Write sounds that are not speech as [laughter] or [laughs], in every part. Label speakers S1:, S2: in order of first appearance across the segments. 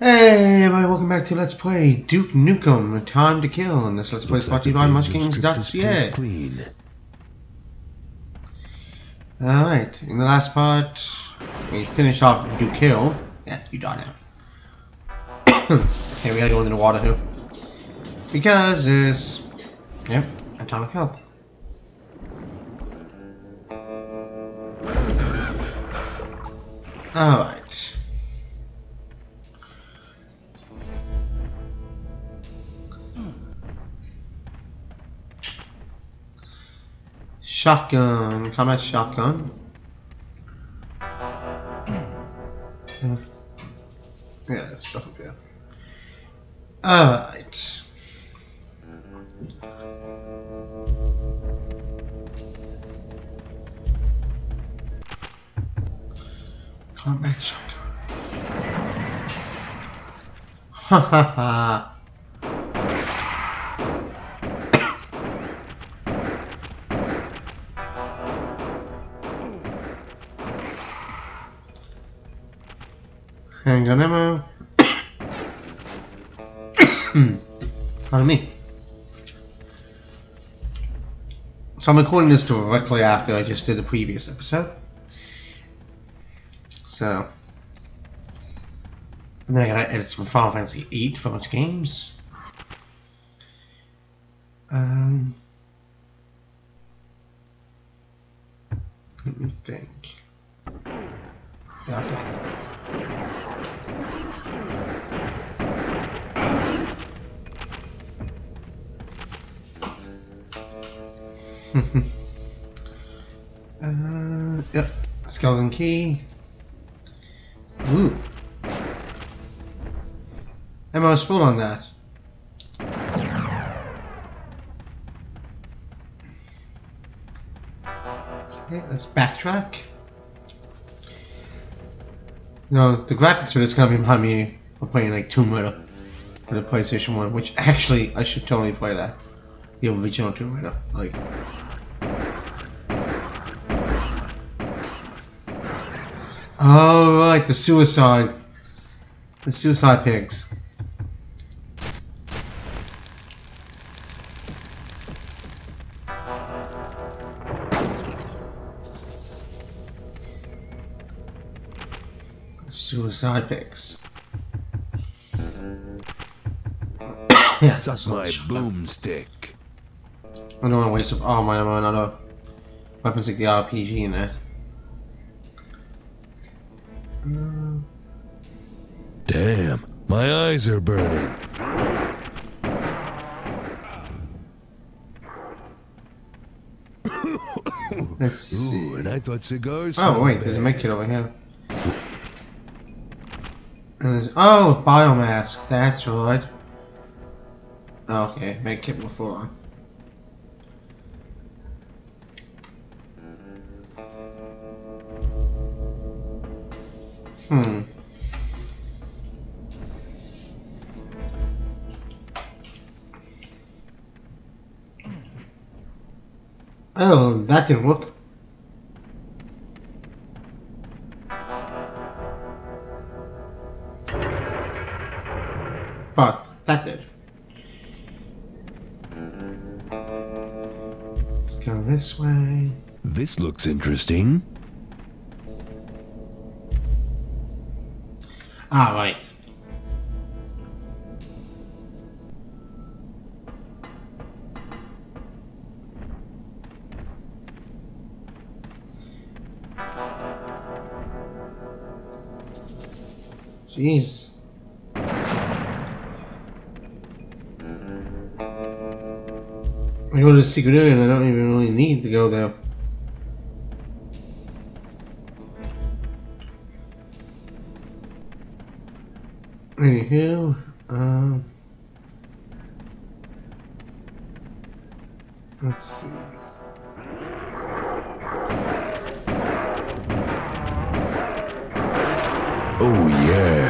S1: Hey everybody, welcome back to Let's Play Duke Nukem Time to Kill, and this Let's Play is brought to you by MuchGames.ca.
S2: clean.
S1: Alright, in the last part, we finished off Duke Hill. Yeah, you die now. [coughs] okay, we gotta go into the water here. Because it's, yep, Atomic Health. Alright. Shotgun, combat shotgun. Yeah, that's stuff up here. Alright. Combat shotgun. Ha ha ha. Ammo. [coughs] Pardon me. So I'm recording this directly after I just did the previous episode. So. And then I gotta edit some Final Fantasy VIII for games. Um. Let me think. Uh, yep. Skeleton key. Ooh. Ammo's full on that. Okay, let's backtrack. No, the graphics for this gonna be behind me of playing like Tomb Raider for the PlayStation 1, which actually I should totally play that. The original Tomb Raider. Like Oh right, the suicide. The suicide pigs. Suicide pigs. yeah, [coughs]
S2: Suck my boomstick.
S1: I don't want to waste up all my ammo on other weapons like the RPG in there.
S2: Damn, my eyes are burning.
S1: let's see.
S2: Ooh, and I thought cigars.
S1: Oh wait, there's a
S2: bad.
S1: medkit over here. And oh biomask. That's right. Okay, medkit before on. Hmm. Oh, that didn't work. Go this way.
S2: This looks interesting.
S1: Ah, right. Jeez. I go to the secret area and I don't even really need to go there. Anywho, um, let's see.
S2: Oh yeah.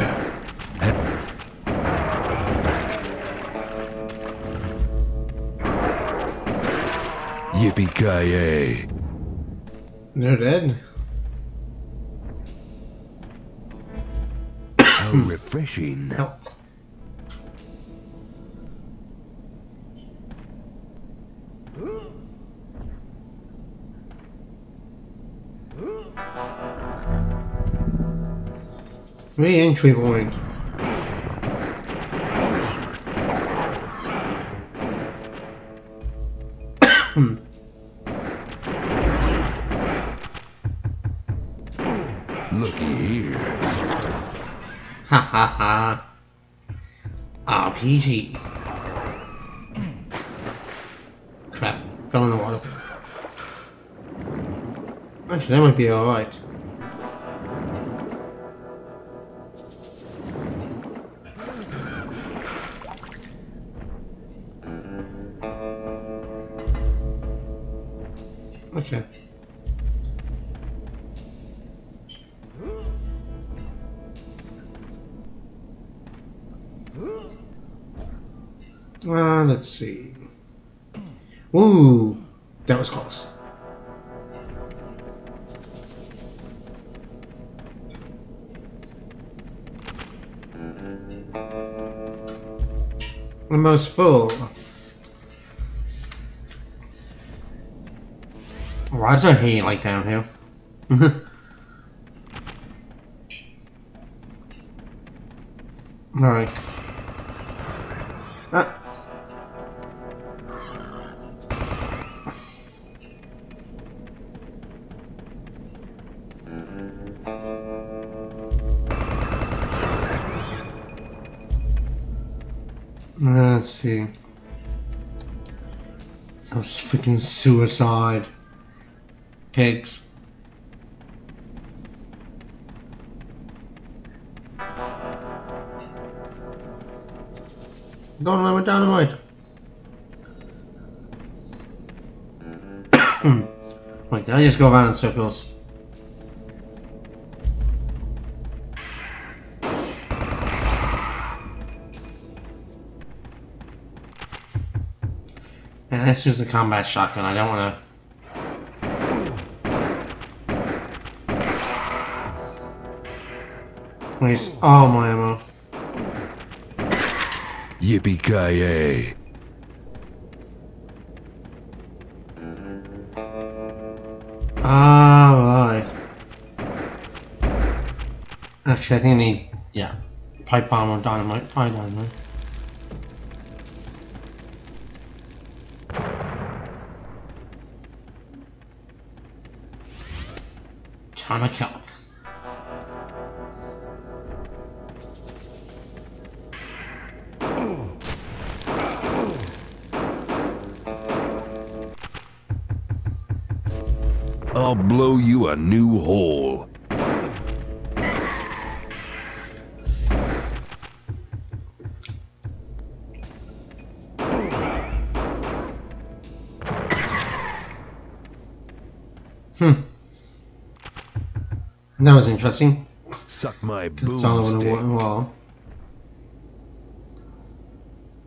S2: Yippee
S1: They're dead.
S2: How [coughs] refreshing.
S1: Health. Re-entry point. RPG. Crap, fell in the water. Actually, that might be alright. Uh, let's see. Ooh, that was close. Almost full. Why is there hay like down here? [laughs] Alright. Ah, Let's see. Those freaking suicide pigs. Don't let me dynamite. [coughs] Wait, did I just go around in circles? Yeah, that's just a combat shotgun. I don't want to. Where's all my ammo?
S2: Yippee-ki-yay.
S1: Alright. Actually, I think I need, yeah, pipe bomb or dynamite. Probably dynamite. Atomic health.
S2: I'll blow you a new hole.
S1: That was interesting.
S2: Suck my
S1: That's all I want to
S2: boomstick.
S1: wall.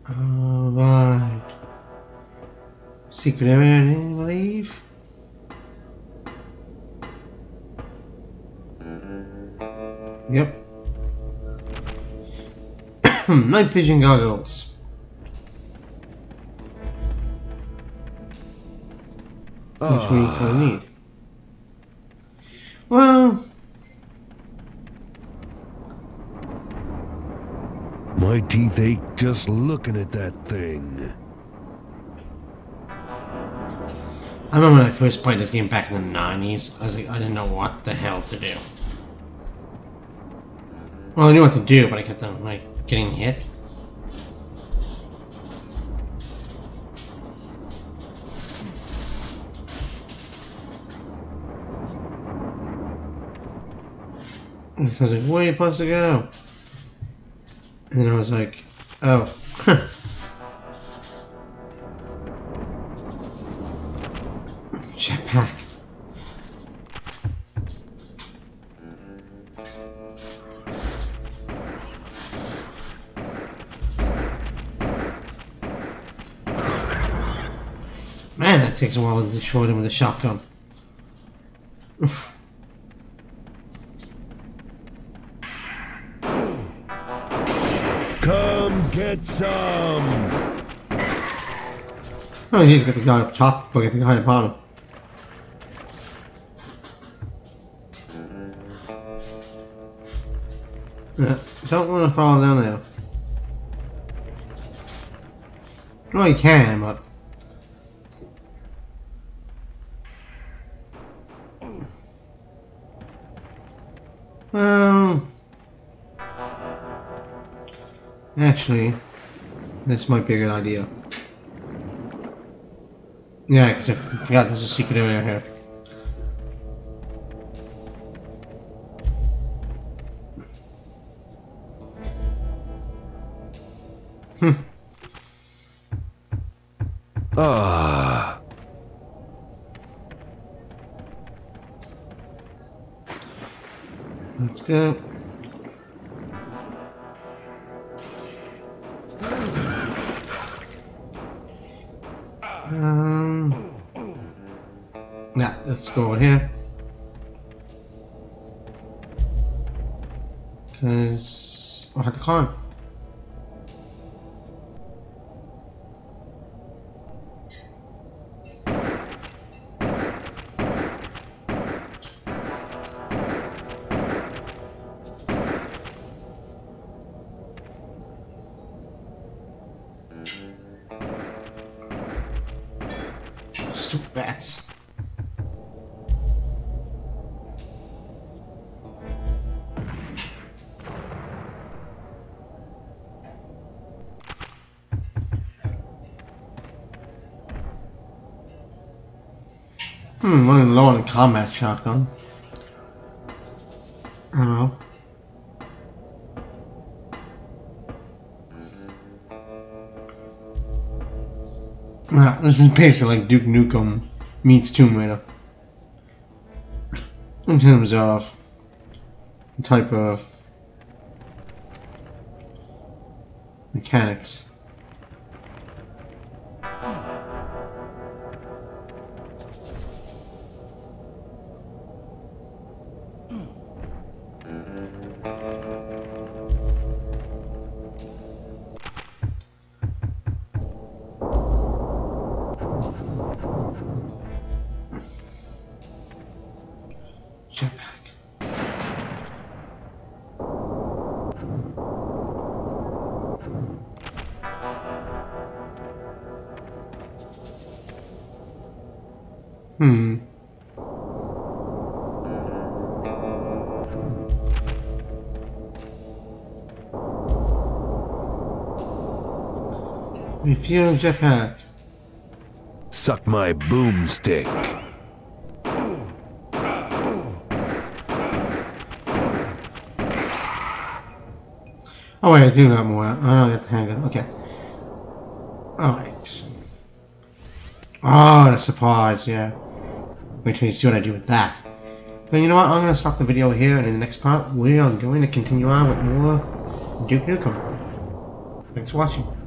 S1: Alright. Secret area, I believe. Yep. [coughs] Night vision goggles. Which we kind of need. Ah. Well,
S2: My teeth ache just looking at that thing.
S1: I remember when I first played this game back in the 90s, I was like, I didn't know what the hell to do. Well, I knew what to do, but I kept on, like, getting hit. I was like, you supposed to go? And then I was like, oh. [laughs] Jetpack. Man, that takes a while to destroy them with a shotgun. [laughs]
S2: get some!
S1: Um, oh, he's got the guy up top, but get the guy up bottom. Yeah, don't want to fall down there. Well, you can, but... Well... Actually, this might be a good idea. Yeah, because I forgot there's a secret area here. Um. Yeah, let's go over here. Cause I had to climb. Stupid bats. Hmm, running low on the combat shotgun. I don't know. Ah, this is basically like Duke Nukem meets Tomb Raider. In terms of type of mechanics. Hmm. Refuel jetpack.
S2: Suck my boomstick.
S1: Oh wait, I do got more. Oh, I got the handgun. Okay. Alright. Oh, the surprise, yeah. Wait till you see what I do with that. But you know what, I'm going to stop the video here, and in the next part, we are going to continue on with more Duke Nukem. Thanks for watching.